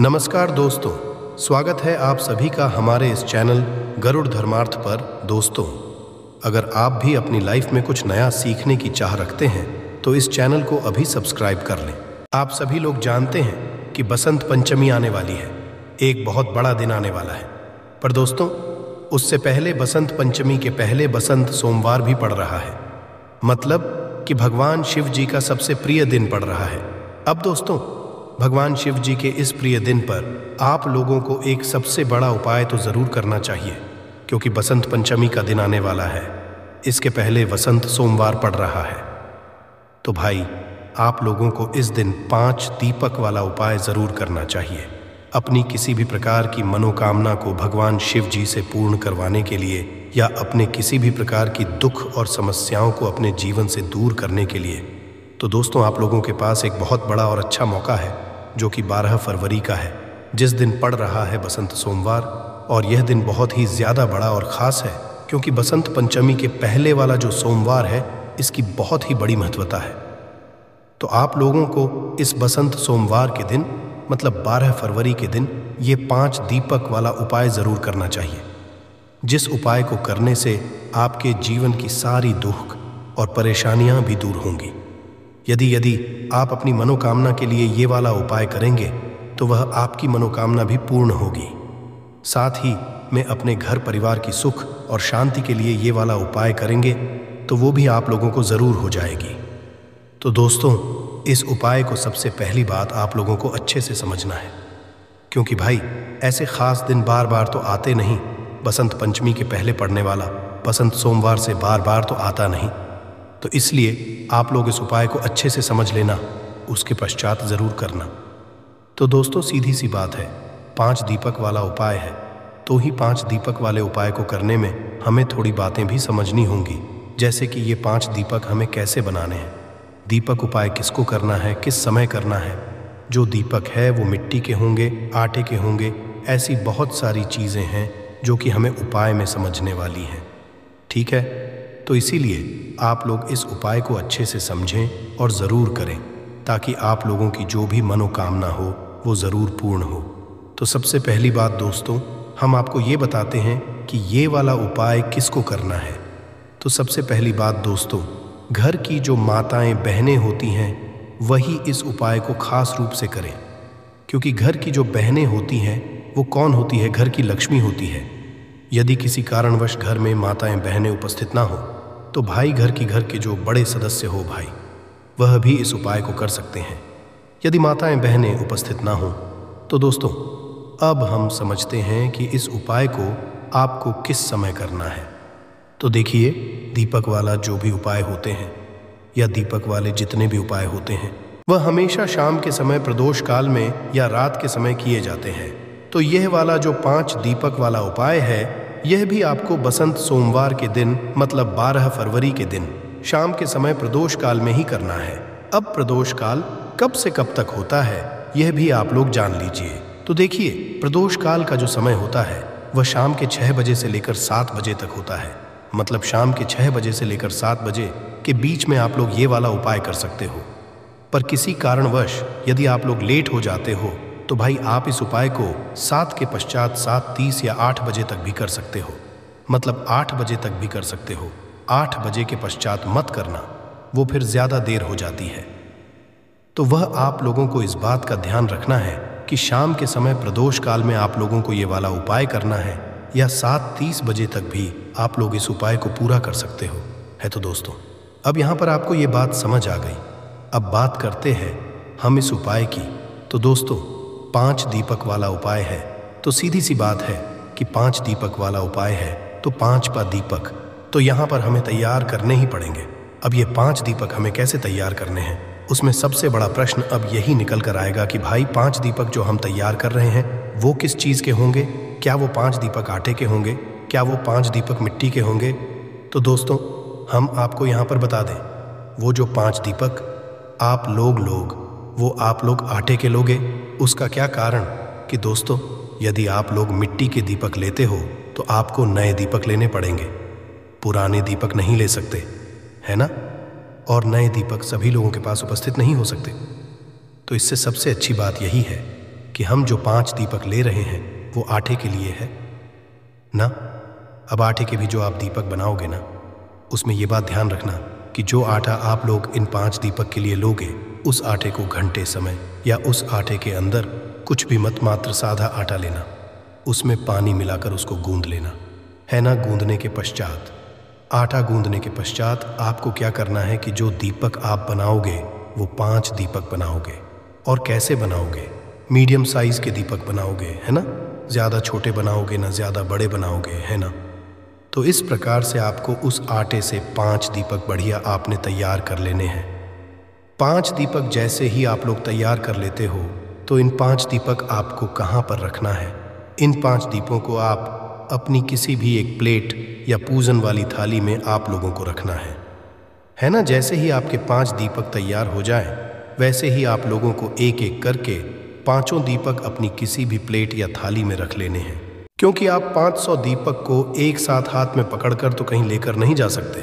नमस्कार दोस्तों, स्वागत है आप सभी का हमारे इस चैनल गरुड़ धर्मार्थ पर। दोस्तों, अगर आप भी अपनी लाइफ में कुछ नया सीखने की चाह रखते हैं तो इस चैनल को अभी सब्सक्राइब कर लें। आप सभी लोग जानते हैं कि बसंत पंचमी आने वाली है, एक बहुत बड़ा दिन आने वाला है। पर दोस्तों, उससे पहले बसंत पंचमी के पहले बसंत सोमवार भी पड़ रहा है। मतलब कि भगवान शिव जी का सबसे प्रिय दिन पड़ रहा है। अब दोस्तों भगवान शिव जी के इस प्रिय दिन पर आप लोगों को एक सबसे बड़ा उपाय तो ज़रूर करना चाहिए, क्योंकि बसंत पंचमी का दिन आने वाला है। इसके पहले वसंत सोमवार पड़ रहा है। तो भाई, आप लोगों को इस दिन पाँच दीपक वाला उपाय ज़रूर करना चाहिए। अपनी किसी भी प्रकार की मनोकामना को भगवान शिव जी से पूर्ण करवाने के लिए या अपने किसी भी प्रकार की दुख और समस्याओं को अपने जीवन से दूर करने के लिए। तो दोस्तों, आप लोगों के पास एक बहुत बड़ा और अच्छा मौका है। जो कि 12 फरवरी का है। जिस दिन पड़ रहा है बसंत सोमवार, और यह दिन बहुत ही ज़्यादा बड़ा और ख़ास है, क्योंकि बसंत पंचमी के पहले वाला जो सोमवार है, इसकी बहुत ही बड़ी महत्वता है। तो आप लोगों को इस बसंत सोमवार के दिन मतलब 12 फरवरी के दिन, ये पाँच दीपक वाला उपाय ज़रूर करना चाहिए। जिस उपाय को करने से आपके जीवन की सारी दुख और परेशानियाँ भी दूर होंगी। यदि यदि आप अपनी मनोकामना के लिए ये वाला उपाय करेंगे तो वह आपकी मनोकामना भी पूर्ण होगी। साथ ही में अपने घर परिवार की सुख और शांति के लिए ये वाला उपाय करेंगे तो वो भी आप लोगों को ज़रूर हो जाएगी। तो दोस्तों, इस उपाय को सबसे पहली बात आप लोगों को अच्छे से समझना है। क्योंकि भाई, ऐसे खास दिन बार बार तो आते नहीं। बसंत पंचमी के पहले पड़ने वाला, बसंत सोमवार से बार बार तो आता नहीं। तो इसलिए आप लोग इस उपाय को अच्छे से समझ लेना, उसके पश्चात ज़रूर करना। तो दोस्तों, सीधी सी बात है, पाँच दीपक वाला उपाय है तो ही पाँच दीपक वाले उपाय को करने में हमें थोड़ी बातें भी समझनी होंगी, जैसे कि ये पाँच दीपक हमें कैसे बनाने हैं। दीपक उपाय किसको करना है, किस समय करना है? जो दीपक है, वो मिट्टी के होंगे, आटे के होंगे, ऐसी बहुत सारी चीज़ें हैं, जो कि हमें उपाय में समझने वाली हैं। ठीक है? तो इसीलिए आप लोग इस उपाय को अच्छे से समझें और ज़रूर करें, ताकि आप लोगों की जो भी मनोकामना हो, वो ज़रूर पूर्ण हो। तो सबसे पहली बात दोस्तों, हम आपको ये बताते हैं कि ये वाला उपाय किसको करना है। तो सबसे पहली बात दोस्तों, घर की जो माताएँ बहनें होती हैं, वही इस उपाय को खास रूप से करें। क्योंकि घर की जो बहनें होती हैं, वो कौन होती है? घर की लक्ष्मी होती है। यदि किसी कारणवश घर में माताएँ बहनें उपस्थित ना हो तो भाई घर की घर के जो बड़े सदस्य हो भाई, वह भी इस उपाय को कर सकते हैं। यदि माताएँ बहनें उपस्थित ना हो तो दोस्तों, अब हम समझते हैं कि इस उपाय को आपको किस समय करना है। तो देखिए, दीपक वाला जो भी उपाय होते हैं, या दीपक वाले जितने भी उपाय होते हैं, वह हमेशा शाम के समय प्रदोष काल में या रात के समय किए जाते हैं। तो यह वाला जो पाँच दीपक वाला उपाय है यह भी आपको बसंत सोमवार के दिन मतलब 12 फरवरी के दिन, शाम के समय प्रदोष काल में ही करना है। अब प्रदोष काल कब से कब तक होता है, यह भी आप लोग जान लीजिए। तो देखिए, प्रदोष काल का जो समय होता है, वह शाम के छह बजे से लेकर सात बजे तक होता है। मतलब शाम के छह बजे से लेकर सात बजे के बीच में आप लोग ये वाला उपाय कर सकते हो। पर किसी कारणवश, यदि आप लोग लेट हो जाते हो तो भाई आप इस उपाय को सात के पश्चात सात तीस या आठ बजे तक भी कर सकते हो। मतलब आठ बजे तक भी कर सकते हो। आठ बजे के पश्चात मत करना। वो फिर ज़्यादा देर हो जाती है। तो वह आप लोगों को इस बात का ध्यान रखना है कि शाम के समय प्रदोष काल में आप लोगों को ये वाला उपाय करना है या सात तीस बजे तक भी आप लोग इस उपाय को पूरा कर सकते हो। है तो दोस्तों, अब यहाँ पर आपको ये बात समझ आ गई। अब बात करते हैं हम इस उपाय की। तो दोस्तों पाँच दीपक वाला उपाय है। तो सीधी सी बात है कि पाँच दीपक वाला उपाय है तो पाँच पा दीपक। तो यहाँ पर हमें तैयार करने ही पड़ेंगे। अब ये पाँच दीपक हमें कैसे तैयार करने हैं? उसमें सबसे बड़ा प्रश्न अब यही निकल कर आएगा कि भाई, पाँच दीपक जो हम तैयार कर रहे हैं, वो किस चीज़ के होंगे? क्या वो पाँच दीपक आटे के होंगे? क्या वो पाँच दीपक मिट्टी के होंगे? तो दोस्तों, हम आपको यहाँ पर बता दें, वो जो पाँच दीपक, आप लोग लोग, वो आप लोग आटे के लोगे उसका क्या कारण कि दोस्तों, यदि आप लोग मिट्टी के दीपक लेते हो तो आपको नए दीपक लेने पड़ेंगे। पुराने दीपक नहीं ले सकते, है ना? और नए दीपक सभी लोगों के पास उपस्थित नहीं हो सकते। तो इससे सबसे अच्छी बात यही है कि हम जो पाँच दीपक ले रहे हैं, वो आटे के लिए है। ना? अब आटे के भी जो आप दीपक बनाओगे ना, उसमें ये बात ध्यान रखना कि जो आटा आप लोग इन पाँच दीपक के लिए लोगे उस आटे को घंटे समय या उस आटे के अंदर कुछ भी मत मात्र साधा आटा लेना। उसमें पानी मिलाकर उसको गूंद लेना। है ना गूंदने के पश्चात? आटा गूंदने के पश्चात आपको क्या करना है कि जो दीपक आप बनाओगे, वो पाँच दीपक बनाओगे। और कैसे बनाओगे? मीडियम साइज़ के दीपक बनाओगे, है ना? ज़्यादा छोटे बनाओगे ना ज़्यादा बड़े बनाओगे, है ना? तो इस प्रकार से आपको उस आटे से पाँच दीपक बढ़िया आपने तैयार कर लेने हैं। पाँच दीपक जैसे ही आप लोग तैयार कर लेते हो तो इन पाँच दीपक आपको कहाँ पर रखना है? इन पाँच दीपों को आप अपनी किसी भी एक प्लेट या पूजन वाली थाली में आप लोगों को रखना है। है ना? जैसे ही आपके पाँच दीपक तैयार हो जाए, वैसे ही आप लोगों को एक एक करके पाँचों दीपक अपनी किसी भी प्लेट या थाली में रख लेने हैं। क्योंकि आप 500 दीपक को एक साथ हाथ में पकड़कर तो कहीं लेकर नहीं जा सकते।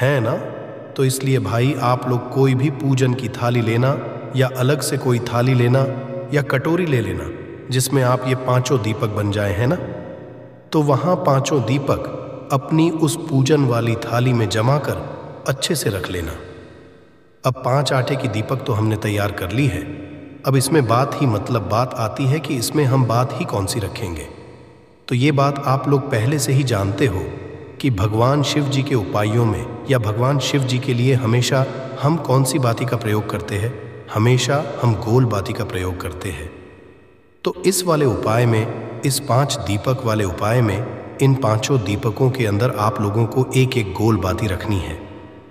हैं ना? तो इसलिए भाई, आप लोग कोई भी पूजन की थाली लेना या अलग से कोई थाली लेना या कटोरी ले लेना, जिसमें आप ये पाँचों दीपक बन जाए, हैं ना? तो वहाँ पाँचों दीपक अपनी उस पूजन वाली थाली में जमा कर अच्छे से रख लेना। अब पाँच आटे की दीपक तो हमने तैयार कर ली है। अब इसमें बात ही मतलब बात आती है कि इसमें हम बात ही कौन सी रखेंगे? तो ये बात आप लोग पहले से ही जानते हो। कि भगवान शिव जी के उपायों में या भगवान शिव जी के लिए हमेशा हम कौन सी बाती का प्रयोग करते हैं? हमेशा हम गोल बाती का प्रयोग करते हैं। तो इस वाले उपाय में, इस पाँच दीपक वाले उपाय में, इन पाँचों दीपकों के अंदर आप लोगों को एक एक गोल बाती रखनी है।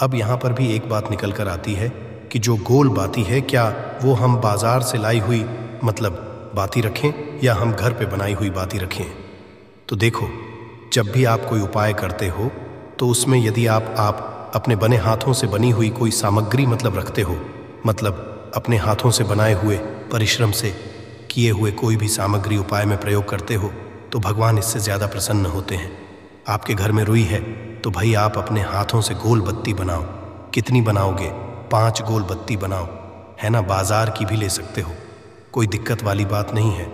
अब यहाँ पर भी एक बात निकल कर आती है कि जो गोल बाती है, क्या वो हम बाज़ार से लाई हुई मतलब बाती रखें या हम घर पे बनाई हुई बाती रखें? तो देखो जब भी आप कोई उपाय करते हो तो उसमें यदि आप आप अपने बने हाथों से बनी हुई कोई सामग्री मतलब रखते हो मतलब अपने हाथों से बनाए हुए परिश्रम से किए हुए कोई भी सामग्री उपाय में प्रयोग करते हो तो भगवान इससे ज़्यादा प्रसन्न होते हैं। आपके घर में रुई है तो भाई आप अपने हाथों से गोल बत्ती बनाओ। कितनी बनाओगे? पाँच गोल बत्ती बनाओ। है ना? बाज़ार की भी ले सकते हो। कोई दिक्कत वाली बात नहीं है।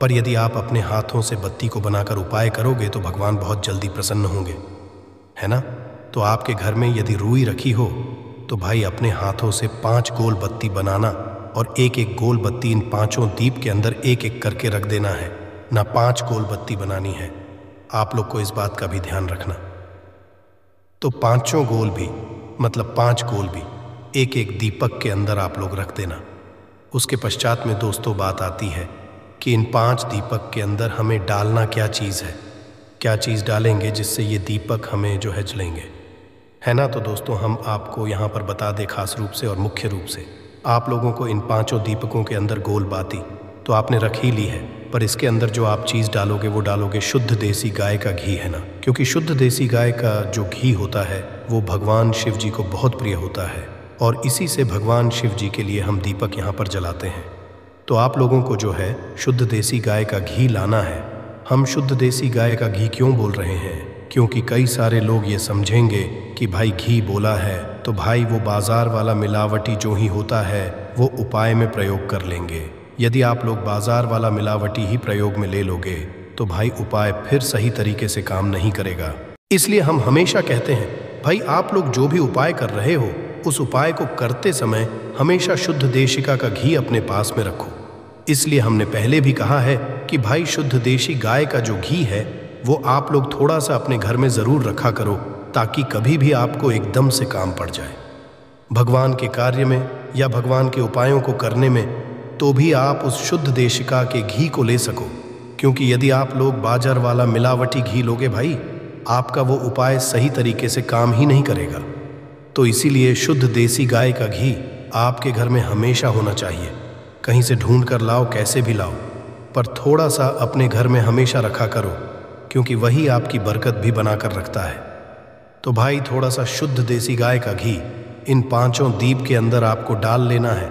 पर यदि आप अपने हाथों से बत्ती को बनाकर उपाय करोगे तो भगवान बहुत जल्दी प्रसन्न होंगे। है ना? तो आपके घर में यदि रुई रखी हो तो भाई अपने हाथों से पाँच गोल बत्ती बनाना और एक एक गोल बत्ती इन पाँचों दीप के अंदर एक एक करके रख देना है। ना पाँच गोल बत्ती बनानी है। आप लोग को इस बात का भी ध्यान रखना। तो पाँचों गोल भी मतलब पाँच गोल भी एक एक दीपक के अंदर आप लोग रख देना। उसके पश्चात में दोस्तों बात आती है कि इन पाँच दीपक के अंदर हमें डालना क्या चीज़ है? क्या चीज़ डालेंगे जिससे ये दीपक हमें जो है जलेंगे? है ना? तो दोस्तों, हम आपको यहाँ पर बता दें खास रूप से और मुख्य रूप से। आप लोगों को इन पाँचों दीपकों के अंदर गोल बाती तो आपने रख ही ली है, पर इसके अंदर जो आप चीज़ डालोगे, वो डालोगे शुद्ध देसी गाय का घी, है ना? क्योंकि शुद्ध देसी गाय का जो घी होता है, वो भगवान शिव जी को बहुत प्रिय होता है, और इसी से भगवान शिव जी के लिए हम दीपक यहाँ पर जलाते हैं। तो आप लोगों को जो है शुद्ध देसी गाय का घी लाना है। हम शुद्ध देसी गाय का घी क्यों बोल रहे हैं? क्योंकि कई सारे लोग ये समझेंगे कि भाई घी बोला है तो भाई वो बाज़ार वाला मिलावटी जो ही होता है, वो उपाय में प्रयोग कर लेंगे। यदि आप लोग बाज़ार वाला मिलावटी ही प्रयोग में ले लोगे तो भाई उपाय फिर सही तरीके से काम नहीं करेगा। इसलिए हम हमेशा कहते हैं, भाई आप लोग जो भी उपाय कर रहे हो, उस उपाय को करते समय हमेशा शुद्ध देशिका का घी अपने पास में रखो। इसलिए हमने पहले भी कहा है कि भाई शुद्ध देशी गाय का जो घी है, वो आप लोग थोड़ा सा अपने घर में ज़रूर रखा करो, ताकि कभी भी आपको एकदम से काम पड़ जाए। भगवान के कार्य में या भगवान के उपायों को करने में तो भी आप उस शुद्ध देशिका के घी को ले सको। क्योंकि यदि आप लोग बाज़ार वाला मिलावटी घी लोगे भाई, आपका वो उपाय सही तरीके से काम ही नहीं करेगा। तो इसीलिए शुद्ध देसी गाय का घी आपके घर में हमेशा होना चाहिए। कहीं से ढूंढ कर लाओ, कैसे भी लाओ। पर थोड़ा सा अपने घर में हमेशा रखा करो, क्योंकि वही आपकी बरकत भी बनाकर रखता है। तो भाई थोड़ा सा शुद्ध देसी गाय का घी, इन पाँचों दीप के अंदर आपको डाल लेना है,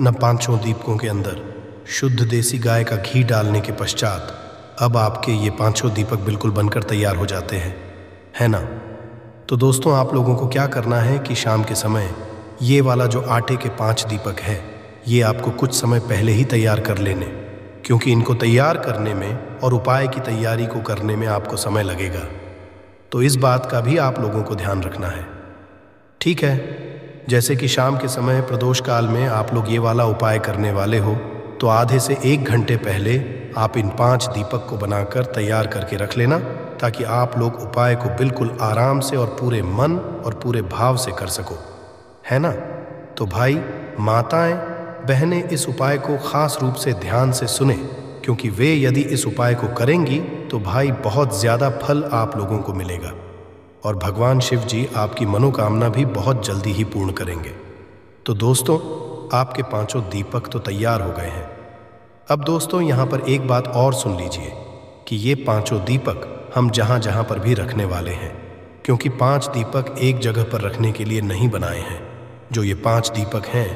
न पाँचों दीपकों के अंदर। शुद्ध देसी गाय का घी डालने के पश्चात, अब आपके ये पाँचों दीपक बिल्कुल बनकर तैयार हो जाते हैं। है ना? तो दोस्तों, आप लोगों को क्या करना है कि शाम के समय, ये वाला जो आटे के पाँच दीपक है ये आपको कुछ समय पहले ही तैयार कर लेने, क्योंकि इनको तैयार करने में और उपाय की तैयारी को करने में आपको समय लगेगा। तो इस बात का भी आप लोगों को ध्यान रखना है। ठीक है, जैसे कि शाम के समय प्रदोष काल में आप लोग ये वाला उपाय करने वाले हो तो आधे से एक घंटे पहले आप इन पाँच दीपक को बनाकर तैयार करके रख लेना, ताकि आप लोग उपाय को बिल्कुल आराम से और पूरे मन और पूरे भाव से कर सको। है ना? तो भाई, माताएँ बहनें इस उपाय को खास रूप से ध्यान से सुने, क्योंकि वे यदि इस उपाय को करेंगी तो भाई बहुत ज़्यादा फल आप लोगों को मिलेगा। और भगवान शिव जी आपकी मनोकामना भी बहुत जल्दी ही पूर्ण करेंगे। तो दोस्तों, आपके पाँचों दीपक तो तैयार हो गए हैं। अब दोस्तों, यहाँ पर एक बात और सुन लीजिए, कि ये पाँचों दीपक हम जहाँ जहाँ पर भी रखने वाले हैं, क्योंकि पाँच दीपक एक जगह पर रखने के लिए नहीं बनाए हैं। जो ये पाँच दीपक हैं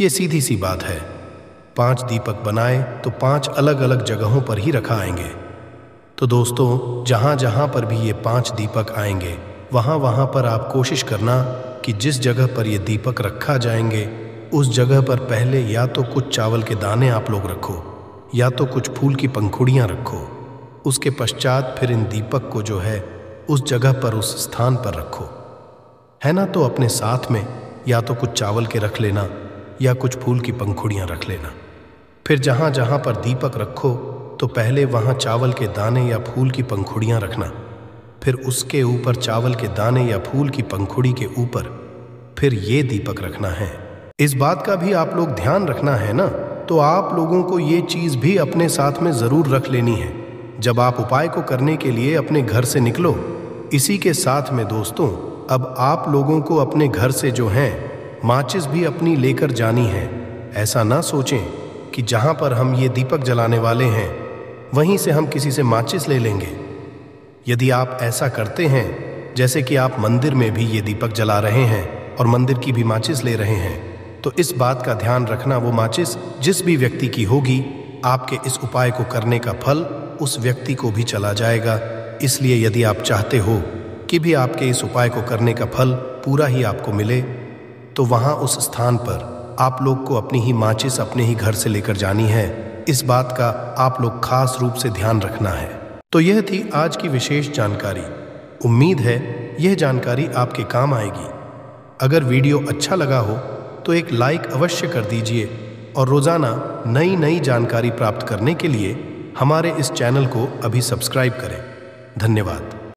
ये सीधी सी बात है। पाँच दीपक बनाए तो पाँच अलग अलग जगहों पर ही रखा आएँगे। तो दोस्तों जहाँ जहाँ पर भी ये पाँच दीपक आएँगे वहाँ वहाँ पर आप कोशिश करना कि जिस जगह पर ये दीपक रखा जाएँगे, उस जगह पर पहले या तो कुछ चावल के दाने आप लोग रखो, या तो कुछ फूल की पंखुड़ियाँ रखो। उसके पश्चात फिर इन दीपक को जो है, उस जगह पर उस स्थान पर रखो। है ना तो अपने साथ में या तो कुछ चावल के रख लेना या कुछ फूल की पंखुड़ियाँ रख लेना। फिर जहाँ जहाँ पर दीपक रखो तो पहले वहाँ चावल के दाने या फूल की पंखुड़ियाँ रखना। फिर उसके ऊपर चावल के दाने या फूल की पंखुड़ी के ऊपर फिर ये दीपक रखना है। इस बात का भी आप लोग ध्यान रखना है ना? तो आप लोगों को ये चीज़ भी अपने साथ में ज़रूर रख लेनी है। जब आप उपाय को करने के लिए अपने घर से निकलो, इसी के साथ में दोस्तों, अब आप लोगों को अपने घर से जो हैं माचिस भी अपनी लेकर जानी है। ऐसा ना सोचें कि जहाँ पर हम ये दीपक जलाने वाले हैं, वहीं से हम किसी से माचिस ले लेंगे। यदि आप ऐसा करते हैं, जैसे कि आप मंदिर में भी ये दीपक जला रहे हैं और मंदिर की भी माचिस ले रहे हैं तो इस बात का ध्यान रखना वो माचिस जिस भी व्यक्ति की होगी, आपके इस उपाय को करने का फल उस व्यक्ति को भी चला जाएगा। इसलिए यदि आप चाहते हो कि भी आपके इस उपाय को करने का फल पूरा ही आपको मिले तो वहाँ उस स्थान पर आप लोग को अपनी ही माचिस अपने ही घर से लेकर जानी है। इस बात का आप लोग खास रूप से ध्यान रखना है। तो यह थी आज की विशेष जानकारी। उम्मीद है यह जानकारी आपके काम आएगी। अगर वीडियो अच्छा लगा हो तो एक लाइक अवश्य कर दीजिए और रोज़ाना नई नई जानकारी प्राप्त करने के लिए हमारे इस चैनल को अभी सब्सक्राइब करें। धन्यवाद।